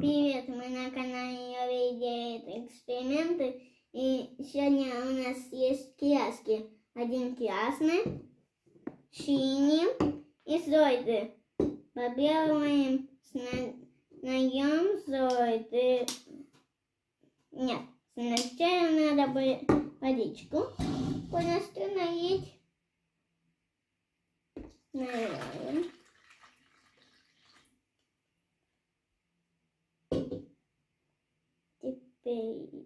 Привет, мы на канале Юрий эксперименты. И сегодня у нас есть киаски. Один красный, синий и зоиды. По с найдем зоиды. Нет, сначала надо бы водичку полностью налить. Наливаем. Теперь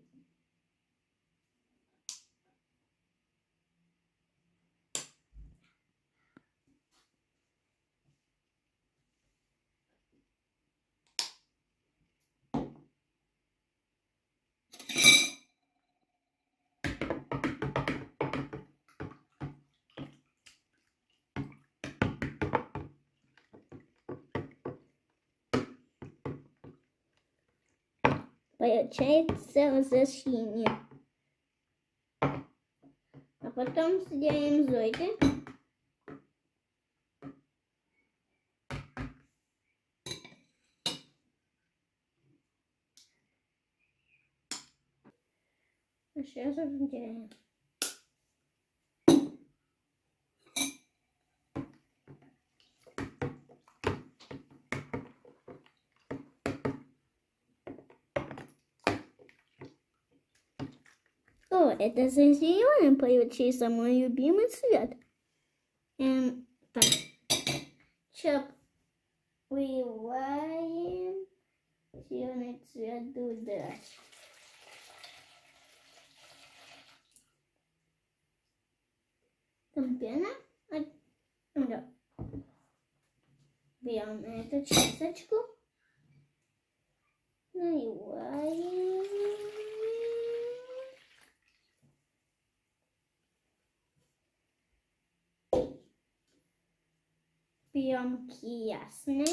получается возвращение. А потом сделаем зойки. Сейчас сделаем. Это за зеленым получился мой любимый цвет. Эм, так. Чоп. Выливаем зеленый цвет туда. Там пена. А, да. Берем эту часочку. Наливаем. Пленки ясны.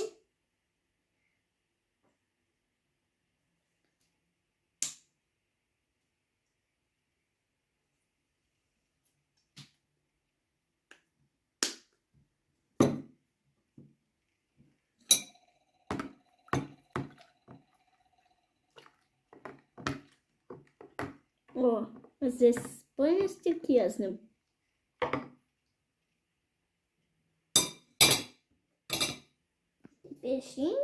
О, здесь полностью peixinho.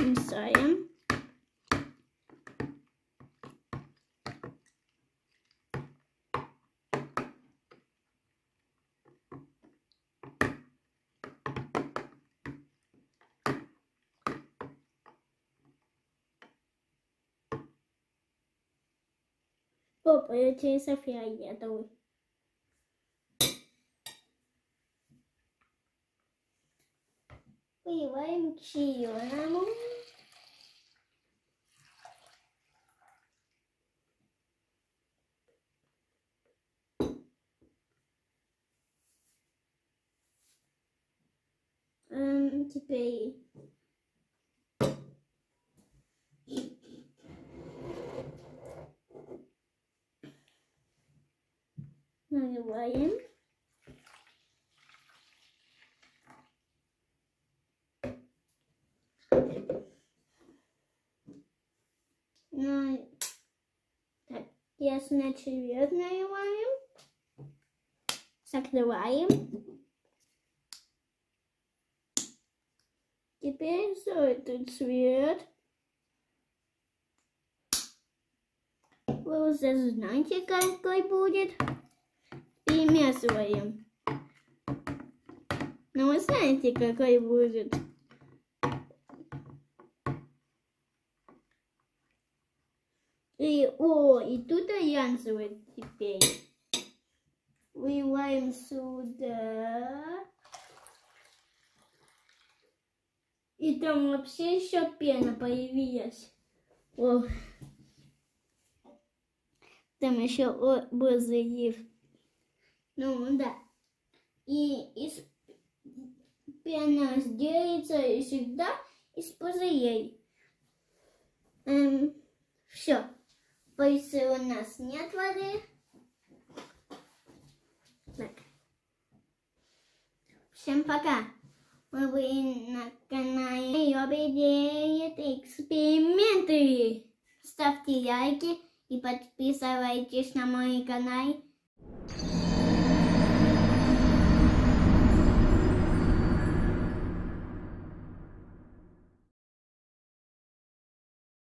Inside. Babacığım Safiye ile doğru. Uy, vai me choramos. Um, tipo aí. Наливаем. Ну, так, ясно цвет наливаем. Закрываем. Теперь этот цвет. Вы уже знаете, какой будет перемешиваем. Но вы знаете, какой будет. И, о, и тут оранжевый теперь. Выливаем сюда. И там вообще еще пена появилась. О. Там еще образы ну да. И из пена сделается всегда из пузырей. Эм, все. Больше у нас нет воды. Так. Всем пока. Мы были на канале Йоби делает эксперименты. Ставьте лайки и подписывайтесь на мой канал.